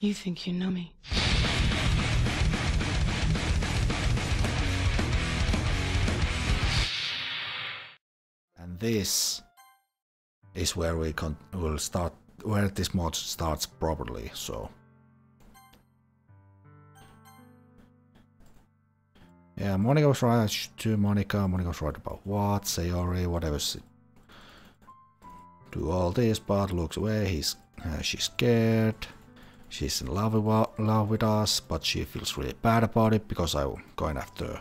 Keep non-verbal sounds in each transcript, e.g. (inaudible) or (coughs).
You think you know me. And this is where we will start, where this mod starts properly, so. Yeah, Monika was right to Monika, Monika was right about what, Sayori, whatever. Do all this, but looks away, he's, uh, she's scared. She's in love with, love with us, but she feels really bad about it because I'm going after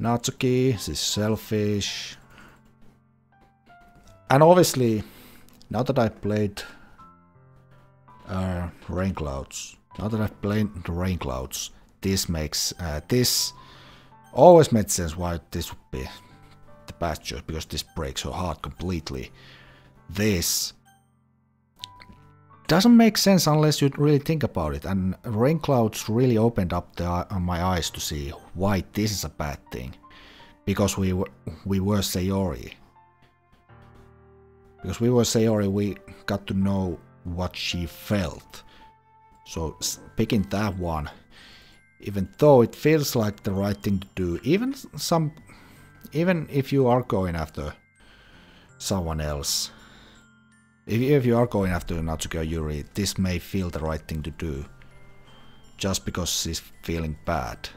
Natsuki, she's selfish, and obviously, now that I played uh, Rain Clouds, now that I've played Rain Clouds, this makes uh, this always made sense why this would be the best choice because this breaks her heart completely. This doesn't make sense unless you really think about it, and Rain Clouds really opened up the, uh, my eyes to see why this is a bad thing, because we were we were Sayori because we were Sayori, we got to know what she felt. So picking that one, even though it feels like the right thing to do, even some, even if you are going after someone else, if, you are going after Natsuki Yuri, this may feel the right thing to do, just because she's feeling bad.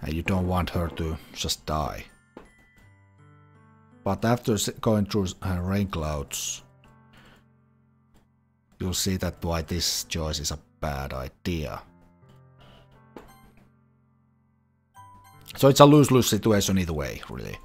And you don't want her to just die. But after going through rain clouds, you'll see that why this choice is a bad idea. So it's a lose-lose situation either way, really.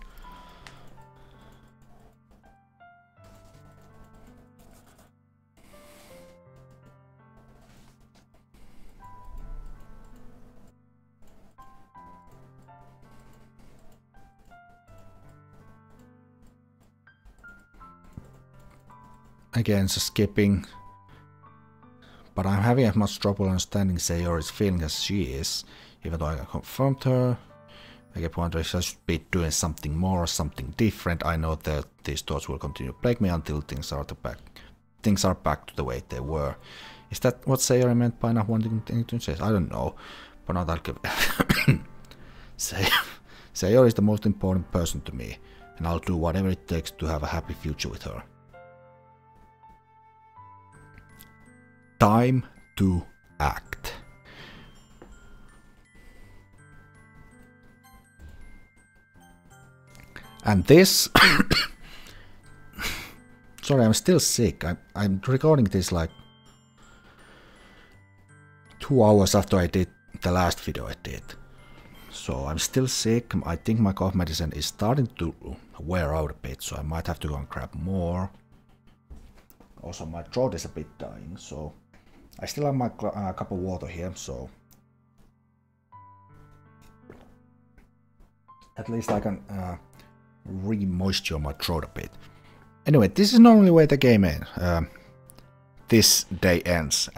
Again skipping. But I'm having as much trouble understanding Sayori's feeling as she is, even though I confirmed her. I get wondering if I should be doing something more, or something different. I know that these thoughts will continue to plague me until things are back things are back to the way they were. Is that what Sayori meant by not wanting anything to change? I don't know. But not I'll give (coughs) Say Sayori is the most important person to me, and I'll do whatever it takes to have a happy future with her. Time to act. And this... (coughs) Sorry, I'm still sick. I'm, I'm recording this like two hours after I did the last video I did. So I'm still sick. I think my cough medicine is starting to wear out a bit, so I might have to go and grab more. Also, my throat is a bit dying, so I still have my uh, cup of water here, so at least I can uh, re-moisture my throat a bit. Anyway, this is normally where the game ends. Uh, this day ends.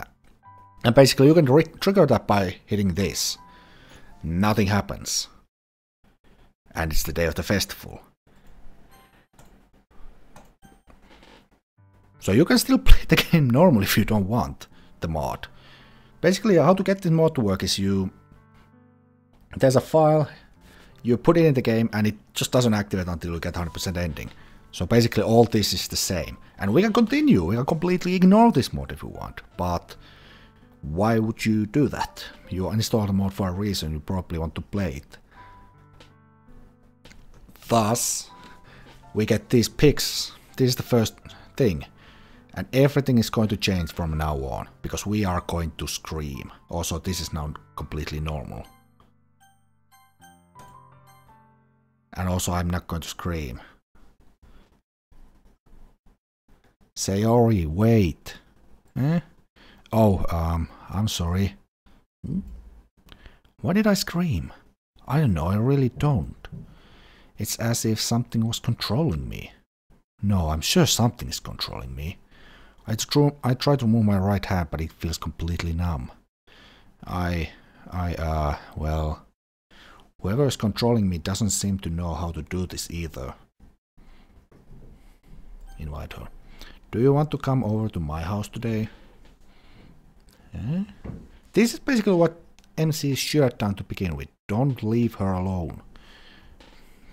And basically you can trigger that by hitting this. Nothing happens. And it's the day of the festival. So you can still (laughs) play the game normally if you don't want the mod. Basically, how to get this mod to work is you... There's a file, you put it in the game, and it just doesn't activate until you get 100% ending. So basically all this is the same. And we can continue, we can completely ignore this mod if you want, but why would you do that? You install the mod for a reason, you probably want to play it. Thus, we get these pics. This is the first thing. And everything is going to change from now on, because we are going to scream. Also, this is now completely normal. And also, I'm not going to scream. Sayori, wait. Eh? Oh, um, I'm sorry. Hmm? Why did I scream? I don't know, I really don't. It's as if something was controlling me. No, I'm sure something is controlling me. I, try, I try to move my right hand, but it feels completely numb. I, I, uh, well, whoever is controlling me doesn't seem to know how to do this either. Invite her. Do you want to come over to my house today? Eh? This is basically what MC should have done to begin with. Don't leave her alone.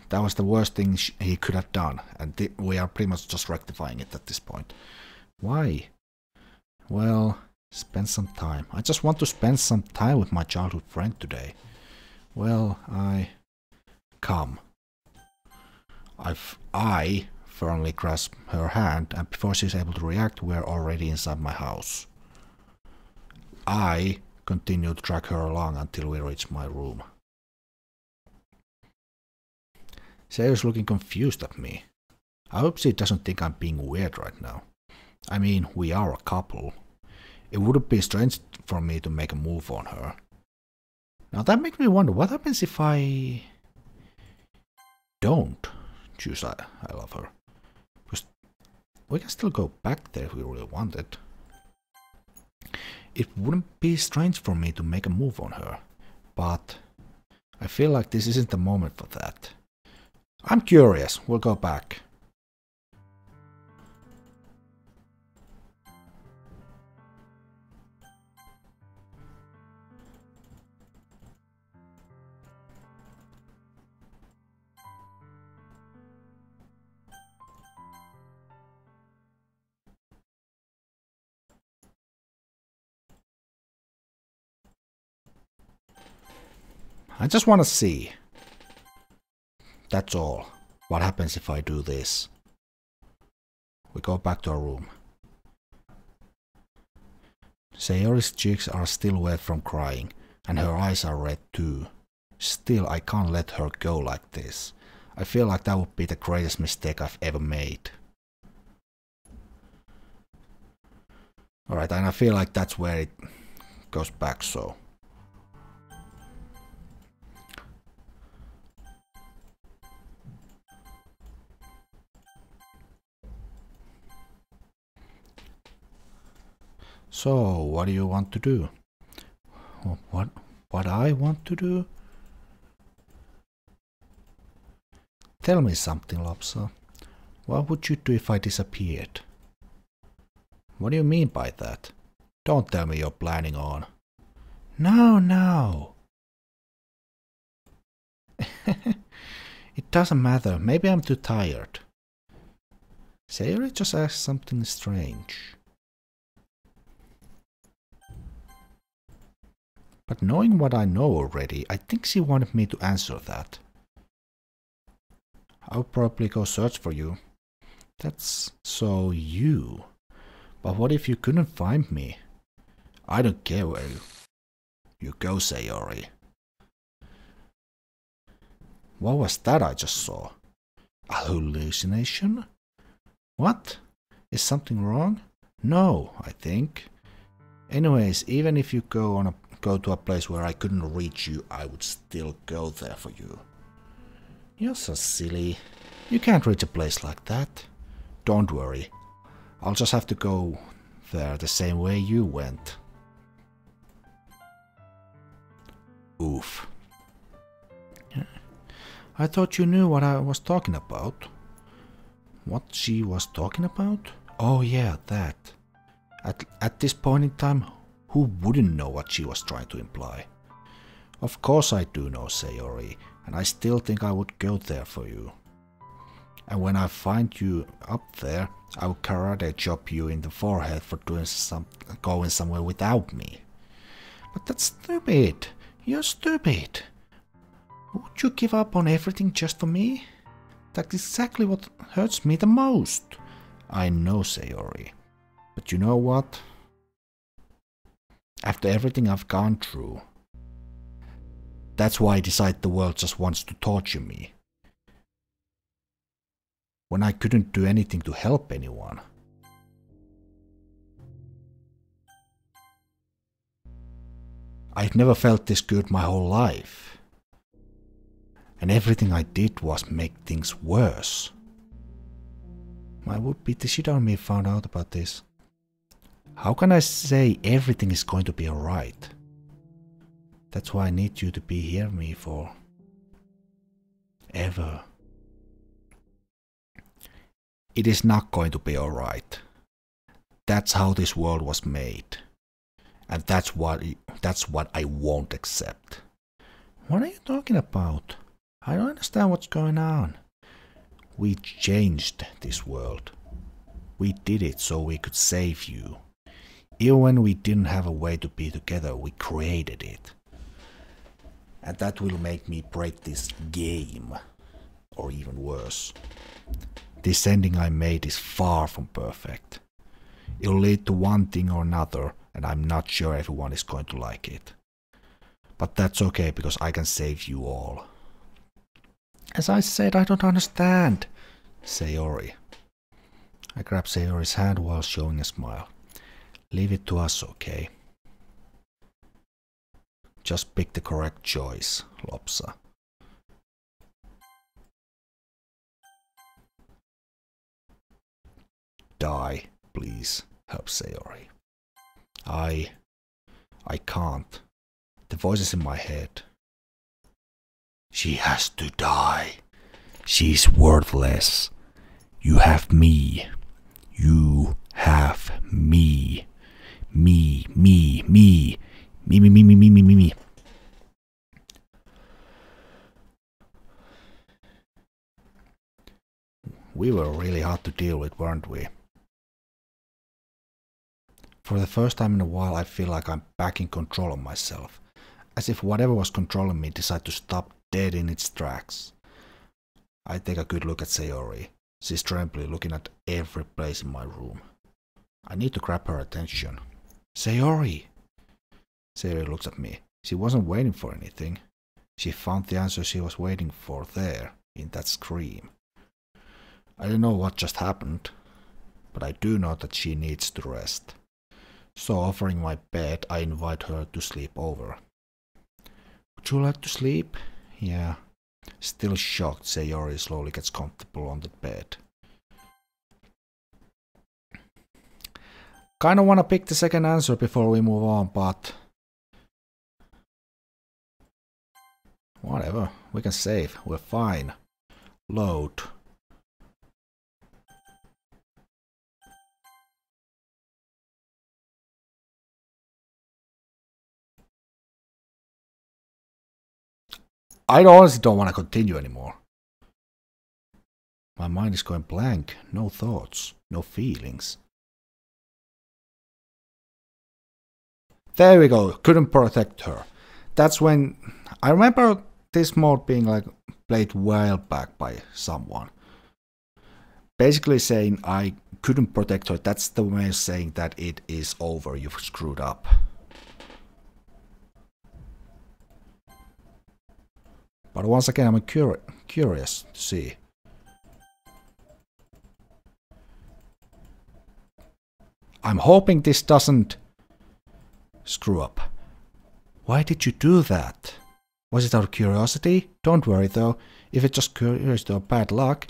That was the worst thing he could have done, and we are pretty much just rectifying it at this point. Why? Well, spend some time. I just want to spend some time with my childhood friend today. Well, I... Come. I've... I firmly grasp her hand, and before she's able to react, we're already inside my house. I continue to drag her along until we reach my room. Sarah's looking confused at me. I hope she doesn't think I'm being weird right now. I mean, we are a couple. It wouldn't be strange for me to make a move on her. Now that makes me wonder, what happens if I don't choose I, I love her? Because we can still go back there if we really want it. It wouldn't be strange for me to make a move on her, but I feel like this isn't the moment for that. I'm curious, we'll go back. I just want to see. That's all. What happens if I do this? We go back to our room. Sayori's cheeks are still wet from crying, and her eyes are red too. Still, I can't let her go like this. I feel like that would be the greatest mistake I've ever made. Alright, and I feel like that's where it goes back, so... So, what do you want to do? What, what I want to do? Tell me something, Lopsa. What would you do if I disappeared? What do you mean by that? Don't tell me you're planning on. No, no. (laughs) it doesn't matter. Maybe I'm too tired. Sayori just asked something strange. But knowing what I know already, I think she wanted me to answer that. I'll probably go search for you. That's so you. But what if you couldn't find me? I don't care where you, you go, Sayori. What was that I just saw? A hallucination? What? Is something wrong? No, I think. Anyways, even if you go on a go to a place where I couldn't reach you, I would still go there for you. You're so silly. You can't reach a place like that. Don't worry. I'll just have to go there the same way you went. Oof. I thought you knew what I was talking about. What she was talking about? Oh yeah, that. At, at this point in time, who wouldn't know what she was trying to imply? Of course I do know, Sayori, and I still think I would go there for you. And when I find you up there, I will karate chop you in the forehead for doing some going somewhere without me. But that's stupid. You're stupid. Would you give up on everything just for me? That's exactly what hurts me the most. I know, Sayori. But you know what? After everything I've gone through. That's why I decide the world just wants to torture me. When I couldn't do anything to help anyone. I've never felt this good my whole life. And everything I did was make things worse. My would-be Tishidarmi found out about this. How can I say everything is going to be alright? That's why I need you to be here me for ever. It is not going to be alright. That's how this world was made. And that's what that's what I won't accept. What are you talking about? I don't understand what's going on. We changed this world. We did it so we could save you. Even when we didn't have a way to be together, we created it. And that will make me break this game. Or even worse. This ending I made is far from perfect. It'll lead to one thing or another, and I'm not sure everyone is going to like it. But that's okay because I can save you all. As I said, I don't understand, Sayori. I grab Sayori's hand while showing a smile. Leave it to us, okay? Just pick the correct choice, Lopsa. Die, please, help Sayori. I... I can't. The voices in my head. She has to die. She's worthless. You have me. You have me. Me, me, me. Me, me, me, me, me, me, me, me. We were really hard to deal with, weren't we? For the first time in a while, I feel like I'm back in control of myself. As if whatever was controlling me decided to stop dead in its tracks. I take a good look at Sayori. She's trembling, looking at every place in my room. I need to grab her attention. Sayori! Sayori looks at me. She wasn't waiting for anything. She found the answer she was waiting for there, in that scream. I don't know what just happened, but I do know that she needs to rest. So offering my bed, I invite her to sleep over. Would you like to sleep? Yeah. Still shocked, Sayori slowly gets comfortable on the bed. Kinda wanna pick the second answer before we move on, but... Whatever, we can save, we're fine. Load. I honestly don't want to continue anymore. My mind is going blank, no thoughts, no feelings. There we go, couldn't protect her. That's when I remember this mode being like played well back by someone. Basically saying I couldn't protect her, that's the way of saying that it is over, you've screwed up. But once again, I'm curi curious to see. I'm hoping this doesn't screw up. Why did you do that? Was it out of curiosity? Don't worry though, if it's just curiosity or bad luck,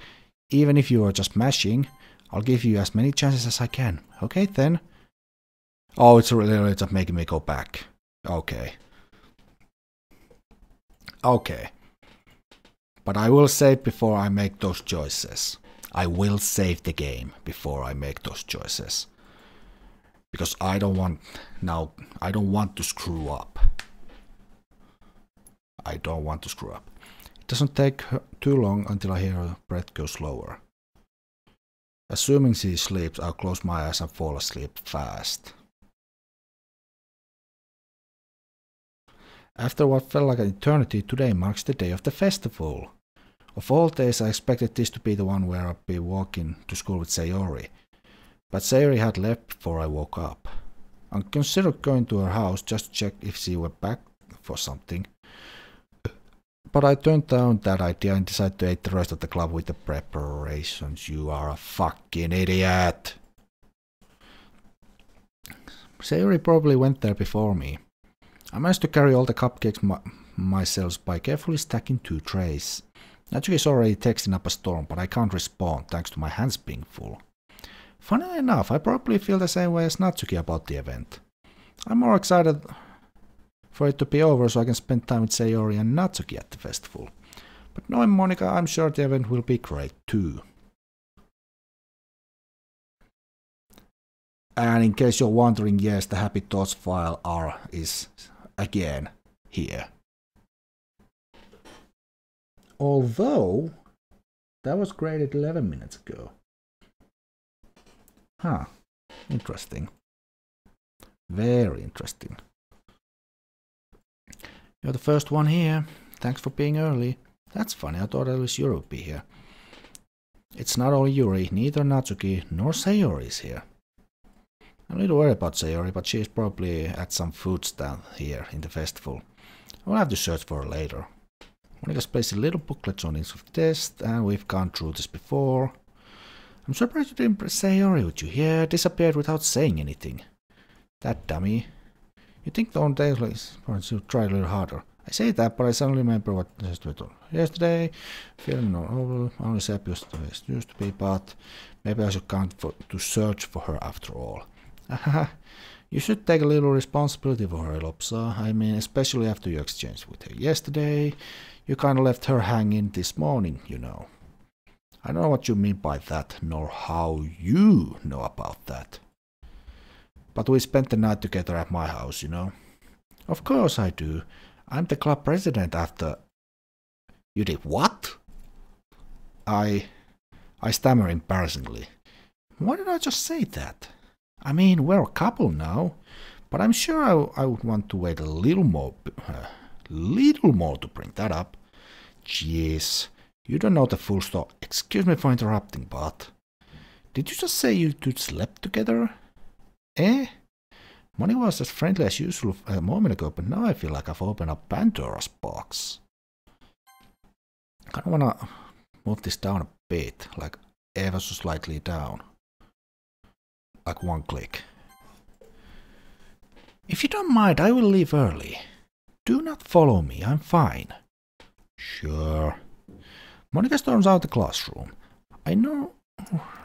even if you are just mashing, I'll give you as many chances as I can. Okay then? Oh, it's really just making me go back. Okay. Okay. But I will save before I make those choices. I will save the game before I make those choices. Because I don't want now I don't want to screw up. I don't want to screw up. It doesn't take too long until I hear her breath go slower. Assuming she sleeps, I'll close my eyes and fall asleep fast. After what felt like an eternity, today marks the day of the festival. Of all days, I expected this to be the one where I'd be walking to school with Sayori. But Sayori had left before I woke up. I considered going to her house just to check if she were back for something. But I turned down that idea and decided to eat the rest of the club with the preparations. You are a fucking idiot! Sayori probably went there before me. I managed to carry all the cupcakes my myself by carefully stacking two trays. Natsuki is already texting up a storm, but I can't respond thanks to my hands being full. Funnily enough, I probably feel the same way as Natsuki about the event. I'm more excited for it to be over so I can spend time with Sayori and Natsuki at the festival. But knowing Monika, I'm sure the event will be great too. And in case you're wondering, yes, the Happy Thoughts file R is again here. Although that was created 11 minutes ago. Huh, interesting. Very interesting. You're the first one here. Thanks for being early. That's funny, I thought at least Yuri would be here. It's not only Yuri, neither Natsuki nor Sayori is here. I'm a little worried about Sayori, but she's probably at some food stand here in the festival. I'll have to search for her later. Monika's placed a little booklet on each of the tests, and we've gone through this before. I'm surprised you didn't say you here, disappeared without saying anything. That dummy. You think the on days like should try a little harder. I say that, but I suddenly remember what yesterday. Yesterday, feeling no over, only Seb used to, used to be, but maybe I should count for, to search for her after all. (laughs) you should take a little responsibility for her, Lopsa. I mean, especially after your exchange with her yesterday. You kind of left her hanging this morning, you know. I don't know what you mean by that, nor how you know about that. But we spent the night together at my house, you know. Of course I do. I'm the club president after. You did what? I. I stammer embarrassingly. Why did I just say that? I mean, we're a couple now, but I'm sure I, I would want to wait a little more, uh, little more to bring that up. Jeez, you don't know the full story. Excuse me for interrupting, but did you just say you two slept together? Eh? Money was as friendly as usual a moment ago, but now I feel like I've opened up Pandora's box. I of wanna move this down a bit, like ever so slightly down like one click. If you don't mind, I will leave early. Do not follow me, I'm fine. Sure. Monika storms out of the classroom. I know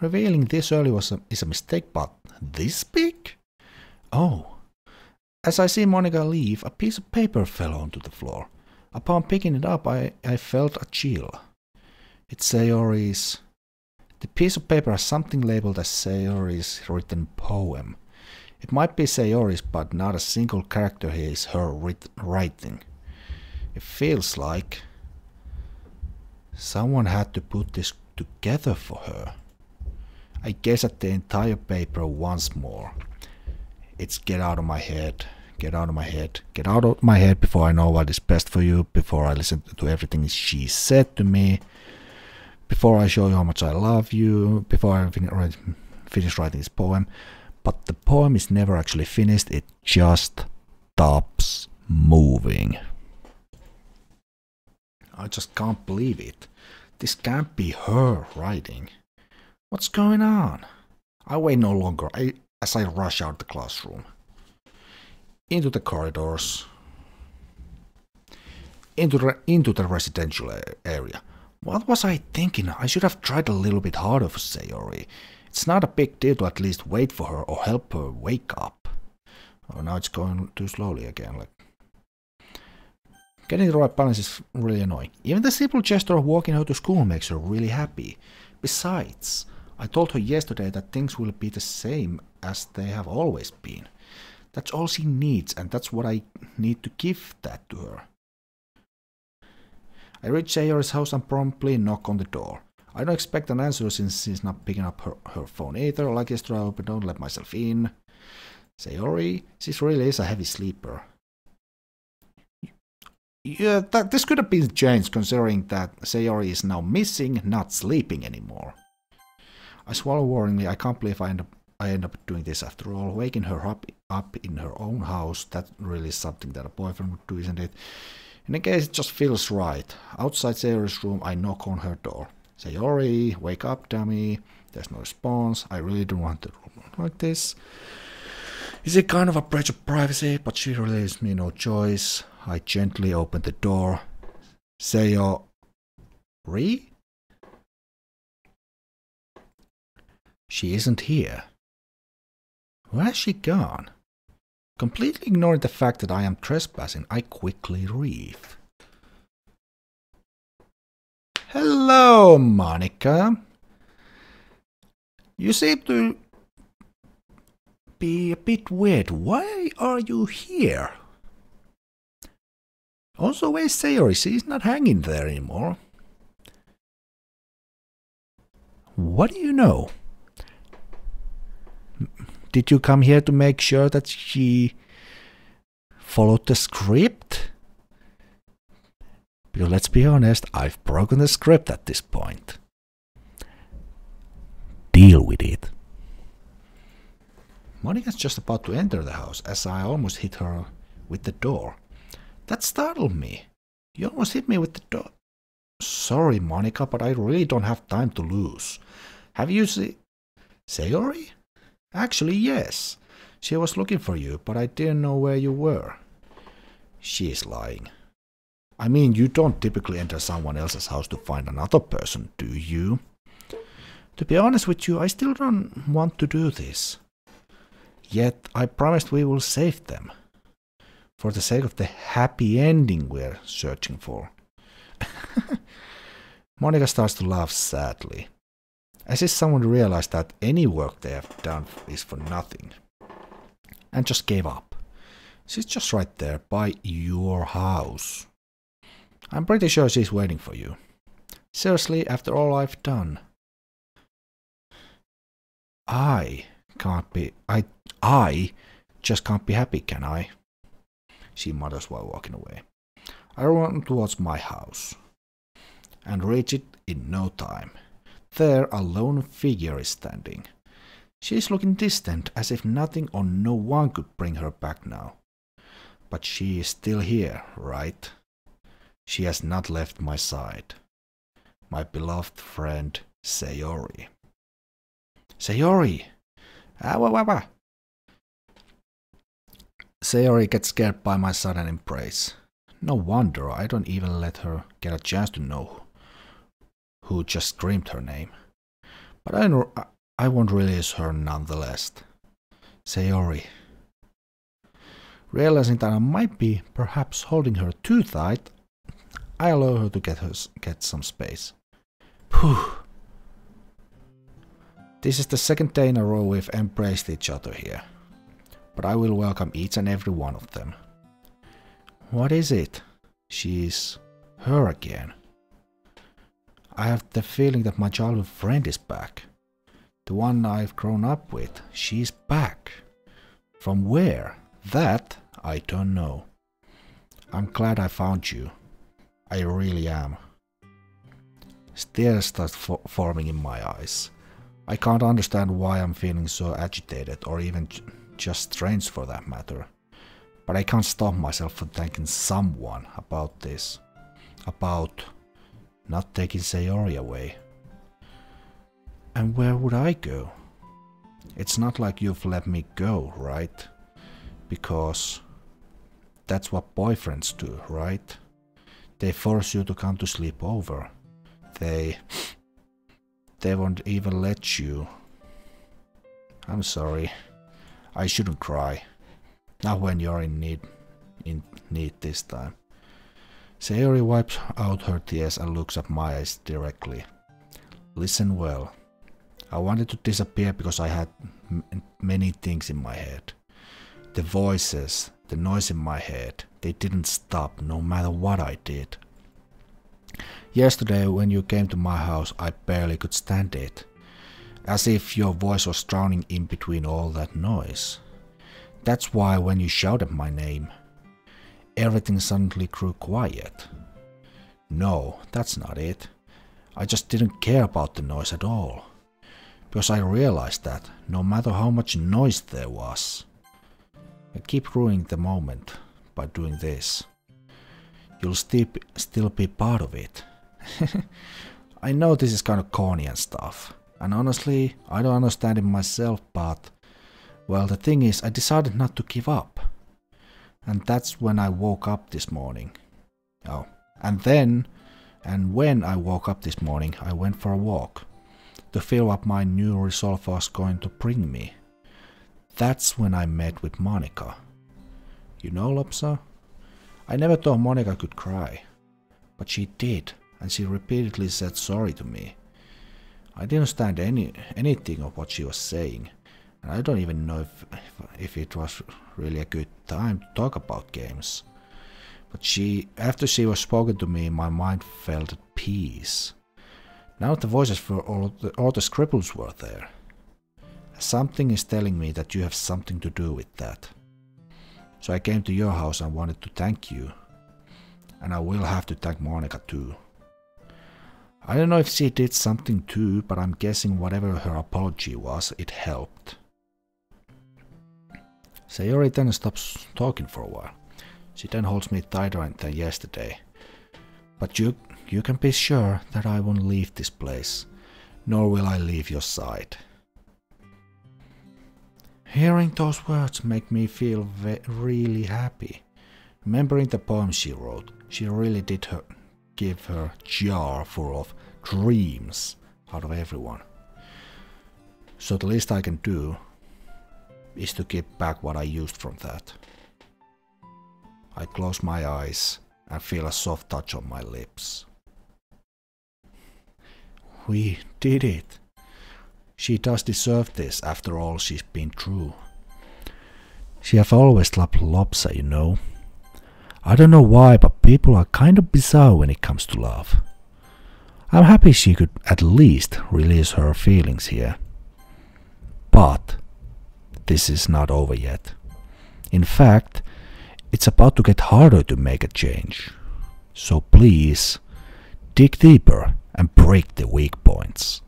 revealing this early was a, is a mistake, but this big? Oh. As I see Monika leave, a piece of paper fell onto the floor. Upon picking it up, I, I felt a chill. It's Sayori's the piece of paper has something labeled as Sayori's written poem. It might be Sayori's, but not a single character here is her writing. It feels like someone had to put this together for her. I guess at the entire paper once more. It's get out of my head, get out of my head, get out of my head before I know what is best for you, before I listen to everything she said to me, before I show you how much I love you, before I fin- finish writing this poem. But the poem is never actually finished, it just stops moving. I just can't believe it. This can't be her writing. What's going on? I wait no longer I, as I rush out the classroom. Into the corridors. Into the, into the residential area. What was I thinking? I should have tried a little bit harder for Sayori. It's not a big deal to at least wait for her or help her wake up. Oh, now it's going too slowly again. Like Getting the right balance is really annoying. Even the simple gesture of walking her to school makes her really happy. Besides, I told her yesterday that things will be the same as they have always been. That's all she needs, and that's what I need to give that to her. I reach Sayori's house and promptly knock on the door. I don't expect an answer since she's not picking up her, her phone either, like yesterday, but don't let myself in. Sayori, she really is a heavy sleeper. Yeah, that, this could have been changed considering that Sayori is now missing, not sleeping anymore. I swallow worryingly, I can't believe I end up I end up doing this after all, waking her up up in her own house. That really is something that a boyfriend would do, isn't it? In any case, it just feels right. Outside Sayori's room, I knock on her door. Sayori, wake up, dummy. There's no response. I really don't want the room like this. Is it kind of a breach of privacy? But she leaves me no choice. I gently open the door. Sayori? She isn't here. Where's she gone? Completely ignoring the fact that I am trespassing, I quickly leave. Hello, Monika. You seem to be a bit weird. Why are you here? Also, where's Sayori? She's not hanging there anymore. What do you know? Did you come here to make sure that she followed the script? Because let's be honest, I've broken the script at this point. Deal with it. Monika's just about to enter the house as I almost hit her with the door. That startled me. You almost hit me with the door. Sorry, Monika, but I really don't have time to lose. Have you seen Sayori? Actually, yes. She was looking for you, but I didn't know where you were. She is lying. I mean, you don't typically enter someone else's house to find another person, do you? To be honest with you, I still don't want to do this. Yet I promised we will save them. For the sake of the happy ending we're searching for. (laughs) Monika starts to laugh sadly, as if someone realized that any work they have done is for nothing, and just gave up. She's just right there by your house. I'm pretty sure she's waiting for you. Seriously, after all I've done. I can't be. I. I just can't be happy, can I? She mutters while walking away. I run towards my house and reach it in no time. There a lone figure is standing. She is looking distant as if nothing or no one could bring her back now. But she is still here, right? She has not left my side. My beloved friend Sayori. Sayori! Ah, wah, wah. Sayori gets scared by my sudden embrace. No wonder I don't even let her get a chance to know who just screamed her name. But I, know, I won't release her nonetheless. Sayori. Realizing that I might be perhaps holding her too tight, I allow her to get her get some space. Phew. This is the second day in a row we've embraced each other here. But I will welcome each and every one of them. What is it? She's her again. I have the feeling that my childhood friend is back. The one I've grown up with, she's back. From where? That I don't know. I'm glad I found you. I really am. Tears start fo forming in my eyes. I can't understand why I'm feeling so agitated or even just strange for that matter. But I can't stop myself from thinking someone about this. About not taking Sayori away. And where would I go? It's not like you've let me go, right? Because that's what boyfriends do, right? They force you to come to sleep over. They they won't even let you. I'm sorry. I shouldn't cry. Not when you're in need in need this time. Sayori wipes out her tears and looks at my eyes directly. Listen well. I wanted to disappear because I had many things in my head. The voices, the noise in my head, they didn't stop no matter what I did. Yesterday, when you came to my house, I barely could stand it. As if your voice was drowning in between all that noise. That's why when you shouted my name, everything suddenly grew quiet. No, that's not it. I just didn't care about the noise at all. Because I realized that, no matter how much noise there was, I keep ruining the moment by doing this. You'll still be, still be part of it. (laughs) I know this is kind of corny and stuff, and honestly, I don't understand it myself, but well, the thing is, I decided not to give up. And that's when I woke up this morning. Oh, and then, and when I woke up this morning, I went for a walk to feel what my new resolve was going to bring me. That's when I met with Monika. You know, Lopsa? I never thought Monika could cry, but she did, and she repeatedly said sorry to me. I didn't understand any anything of what she was saying, And I don't even know if, if it was really a good time to talk about games. But she, after she was spoken to me, my mind felt at peace. Now the voices for all the, all the scribbles were there. Something is telling me that you have something to do with that. So I came to your house and wanted to thank you. And I will have to thank Monika too. I don't know if she did something too, but I'm guessing whatever her apology was, it helped. Sayori then stops talking for a while. She then holds me tighter than yesterday. But you, you can be sure that I won't leave this place, nor will I leave your side. Hearing those words make me feel really happy. Remembering the poem she wrote, she really did her, give her jar full of dreams out of everyone. So the least I can do is to give back what I used from that. I close my eyes and feel a soft touch on my lips. We did it. She does deserve this after all she's been through. She have always loved Lopsa, you know. I don't know why, but people are kind of bizarre when it comes to love. I'm happy she could at least release her feelings here. But this is not over yet. In fact, it's about to get harder to make a change. So please, dig deeper and break the weak points.